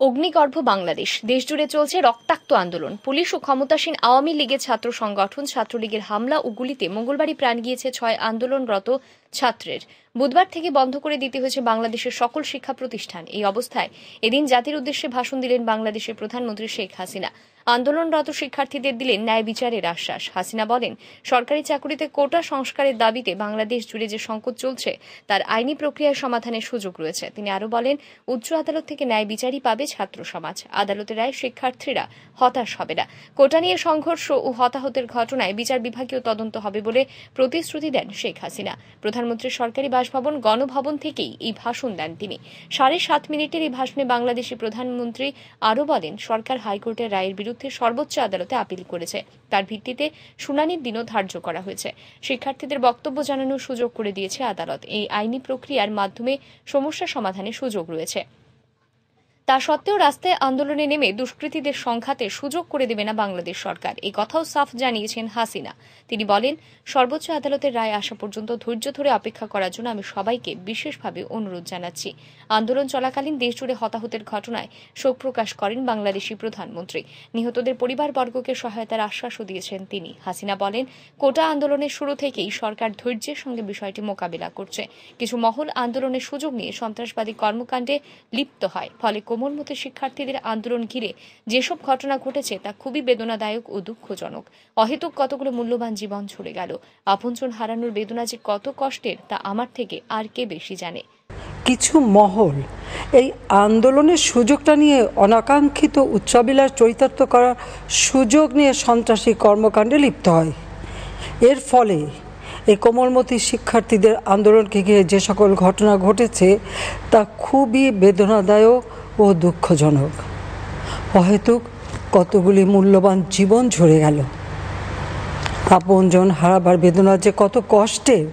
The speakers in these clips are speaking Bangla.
অগ্নিগর্ভ বাংলাদেশ। দেশজুড়ে চলছে রক্তাক্ত আন্দোলন। পুলিশ ও ক্ষমতাসীন আওয়ামী লীগের ছাত্র সংগঠন ছাত্রলীগের হামলা ও গুলিতে মঙ্গলবারই প্রাণ গিয়েছে ছয় আন্দোলনরত ছাত্রের। বুধবার থেকে বন্ধ করে দিতে হয়েছে বাংলাদেশের সকল শিক্ষা প্রতিষ্ঠান। এই অবস্থায় এদিন জাতির উদ্দেশ্যে ভাষণ দিলেন বাংলাদেশের প্রধানমন্ত্রী শেখ হাসিনা। আন্দোলনরত শিক্ষার্থীদের দিলেন ন্যায় বিচারের আশ্বাস। হাসিনা বলেন, সরকারি চাকুরিতে কোটা সংস্কারের দাবিতে বাংলাদেশ জুড়ে যে সংকট চলছে, তার আইনি প্রক্রিয়ায় সমাধানের সুযোগ রয়েছে। তিনি আরও বলেন, উচ্চ আদালত থেকে ন্যায় বিচারই পাবে ছাত্র সমাজ। আদালতের রায় শিক্ষার্থীরা হতাশ হবে না। কোটা নিয়ে সংঘর্ষ ও হতাহতের ঘটনায় বিচার বিভাগীয় তদন্ত হবে বলে প্রতিশ্রুতি দেন শেখ হাসিনা। প্রধানমন্ত্রীর সরকারি বাসভবন, গণভবন থেকেই এই ভাষণ দেন তিনি। সাড়ে সাত মিনিটের এই ভাষণে বাংলাদেশি প্রধানমন্ত্রী আরও বলেন, সরকার হাইকোর্টের রায়ের বিরুদ্ধে সর্বোচ্চ আদালতে আপিল করেছে। তার ভিত্তিতে শুনানির দিনও ধার্য করা হয়েছে। শিক্ষার্থীদের বক্তব্য জানানোর সুযোগ করে দিয়েছে আদালত। এই আইনি প্রক্রিয়ার মাধ্যমে সমস্যা সমাধানের সুযোগ রয়েছে। তা সত্ত্বেও রাস্তায় আন্দোলনে নেমে দুষ্কৃতীদের সংঘাতে সুযোগ করে দেবে না বাংলাদেশ সরকার। এই কথাও সাফ জানিয়েছেন হাসিনা। তিনি বলেন, সর্বোচ্চ আদালতের রায় আসা পর্যন্ত ধৈর্য ধরে অপেক্ষা করার জন্য আমি সবাইকে বিশেষভাবে অনুরোধ জানাচ্ছি। আন্দোলন চলাকালীন দেশজুড়ে হতাহতের ঘটনায় শোক প্রকাশ করেন বাংলাদেশি প্রধানমন্ত্রী। নিহতদের পরিবারবর্গকে সহায়তার আশ্বাসও দিয়েছেন তিনি। হাসিনা বলেন, কোটা আন্দোলনের শুরু থেকেই সরকার ধৈর্যের সঙ্গে বিষয়টি মোকাবিলা করছে। কিছু মহল আন্দোলনের সুযোগ নিয়ে সন্ত্রাসবাদী কর্মকাণ্ডে লিপ্ত হয়, ফলে কোমলমতি শিক্ষার্থীদের আন্দোলন ঘিরে যেসব ঘটনা ঘটেছে তা খুবই বেদনাদায়ক ও দুঃখজনক। অহেতুক কতগুলো মূল্যবান জীবন ছড়ে গেল। আপনজন হারানোর বেদনা যে কত কষ্টের তা আমার থেকে আর কে বেশি জানে? কিছু মহল এই আন্দোলনের সুযোগটা নিয়ে অনাকাঙ্ক্ষিত উচ্চাবিলাস চরিতার্থ করার সুযোগ নিয়ে সন্ত্রাসী কর্মকাণ্ডে লিপ্ত হয়। এর ফলে এই কোমলমতি শিক্ষার্থীদের আন্দোলনকে ঘিরে যে সকল ঘটনা ঘটেছে তা খুবই বেদনাদায়ক ও দুঃখজনক। অহেতুক কতগুলি মূল্যবান জীবন ঝরে গেল। আপনজন হারাবার বেদনা যে কত কষ্টের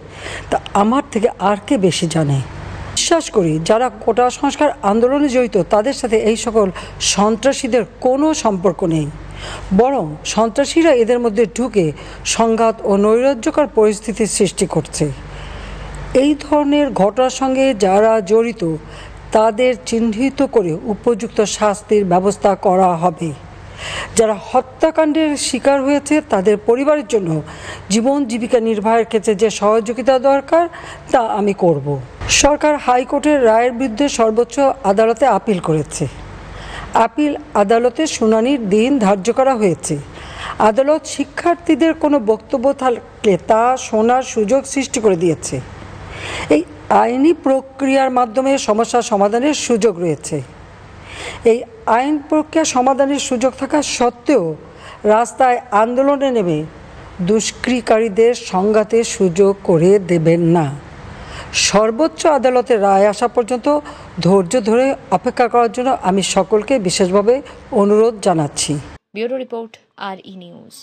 তা আমার থেকে আর কে বেশি জানে? বিশ্বাস করি, যারা কোটা সংস্কার আন্দোলনে জড়িত, তাদের সাথে এই সকল সন্ত্রাসীদের কোনো সম্পর্ক নেই। বরং সন্ত্রাসীরা এদের মধ্যে ঢুকে সংঘাত ও নৈরাজ্যকর পরিস্থিতির সৃষ্টি করছে। এই ধরনের ঘটনার সঙ্গে যারা জড়িত তাদের চিহ্নিত করে উপযুক্ত শাস্তির ব্যবস্থা করা হবে। যারা হত্যাকাণ্ডের শিকার হয়েছে, তাদের পরিবারের জন্য জীবন জীবিকা নির্বাহের ক্ষেত্রে যে সহযোগিতা দরকার, তা আমি করব। সরকার হাইকোর্টের রায়ের বিরুদ্ধে সর্বোচ্চ আদালতে আপিল করেছে। আপিল আদালতে শুনানির দিন ধার্য করা হয়েছে। আদালত শিক্ষার্থীদের কোনো বক্তব্য থাকলে তা শোনার সুযোগ সৃষ্টি করে দিয়েছে। এই আইনি প্রক্রিয়ার মাধ্যমে সমস্যা সমাধানের সুযোগ রয়েছে। এই আইন প্রক্রিয়া সমাধানের সুযোগ থাকা সত্ত্বেও রাস্তায় আন্দোলনে নেমে দুষ্কৃকারীদের সংঘাতের সুযোগ করে দেবেন না। সর্বোচ্চ আদালতের রায় আসা পর্যন্ত ধৈর্য ধরে অপেক্ষা করার জন্য আমি সকলকে বিশেষভাবে অনুরোধ জানাচ্ছি। Bureau report R E news.